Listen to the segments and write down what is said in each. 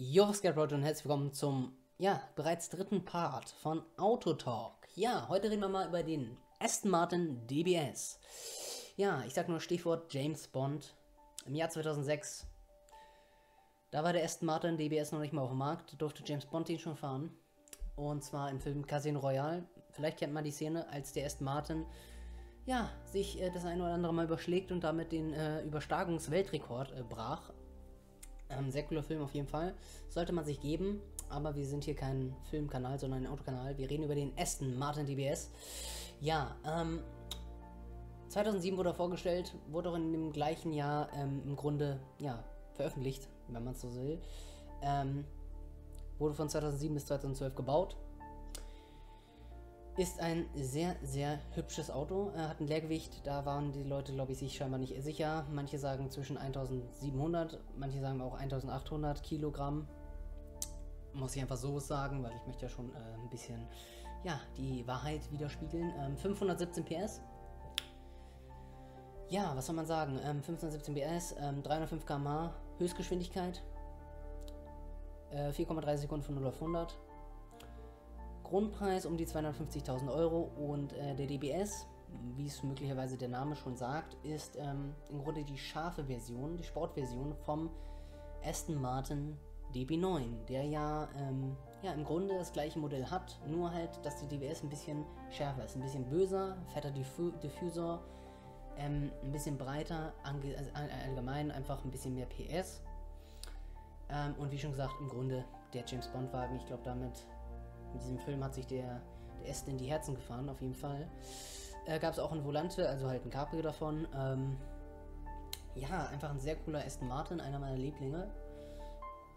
Jo, was geht, Leute, und herzlich willkommen zum, ja, bereits dritten Part von Autotalk. Ja, heute reden wir mal über den Aston Martin DBS. Ja, ich sag nur Stichwort James Bond. Im Jahr 2006, da war der Aston Martin DBS noch nicht mal auf dem Markt, durfte James Bond ihn schon fahren. Und zwar im Film Casino Royale. Vielleicht kennt man die Szene, als der Aston Martin ja, sich äh, das ein oder andere Mal überschlägt und damit den äh, Überstagungsweltrekord äh, brach. Ähm, sehr cooler Film auf jeden Fall. Sollte man sich geben, aber wir sind hier kein Filmkanal, sondern ein Autokanal. Wir reden über den Aston Martin DBS. Ja, ähm, 2007 wurde er vorgestellt, wurde auch in dem gleichen Jahr ähm, im Grunde, ja, veröffentlicht, wenn man es so will. Ähm, wurde von 2007 bis 2012 gebaut. Ist ein sehr, sehr hübsches Auto. Er hat ein Leergewicht, da waren die Leute, glaube ich, sich scheinbar nicht sicher. Manche sagen zwischen 1700, manche sagen auch 1800 Kilogramm. Muss ich einfach so sagen, weil ich möchte ja schon äh, ein bisschen, ja, die Wahrheit widerspiegeln. Ähm, 517 PS. Ja, was soll man sagen? Ähm, 517 PS, ähm, 305 km/h Höchstgeschwindigkeit. Äh, 4,3 Sekunden von 0 auf 100. Grundpreis um die 250.000 Euro und äh, der DBS, wie es möglicherweise der Name schon sagt, ist ähm, im Grunde die scharfe Version, die Sportversion vom Aston Martin DB9, der ja, ähm, ja im Grunde das gleiche Modell hat, nur halt, dass die DBS ein bisschen schärfer ist, ein bisschen böser, fetter Diffu Diffusor, ähm, ein bisschen breiter, also allgemein einfach ein bisschen mehr PS. Ähm, und wie schon gesagt, im Grunde der James Bond Wagen, ich glaube damit in diesem Film hat sich der, der Aston in die Herzen gefahren, auf jeden Fall. Äh, Gab es auch ein Volante, also halt ein Cabrio davon. Ähm, ja, einfach ein sehr cooler Aston Martin, einer meiner Lieblinge.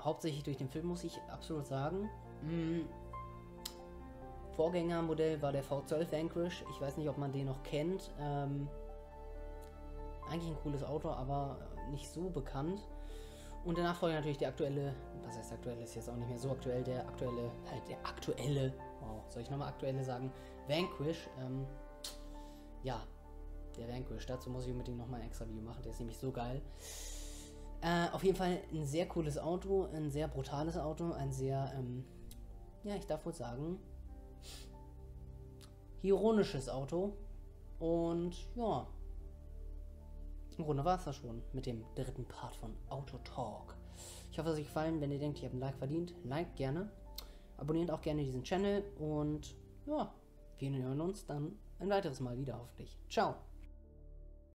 Hauptsächlich durch den Film, muss ich absolut sagen. Mm. Vorgängermodell war der V12 Vanquish. Ich weiß nicht, ob man den noch kennt. Ähm, eigentlich ein cooles Auto, aber nicht so bekannt. Und der Nachfolger natürlich der aktuelle, was heißt aktuell, ist jetzt auch nicht mehr so aktuell, der aktuelle, halt der aktuelle, wow, soll ich nochmal aktuelle sagen, Vanquish, ähm, ja, der Vanquish, dazu muss ich unbedingt nochmal ein extra Video machen, der ist nämlich so geil. Äh, auf jeden Fall ein sehr cooles Auto, ein sehr brutales Auto, ein sehr, ähm, ja, ich darf wohl sagen, ironisches Auto. Und ja, im Grunde war es das schon mit dem dritten Part von Auto Talk. Ich hoffe, es hat euch gefallen. Wenn ihr denkt, ihr habt ein Like verdient, like gerne. Abonniert auch gerne diesen Channel und ja, wir hören uns dann ein weiteres Mal wieder hoffentlich. Ciao!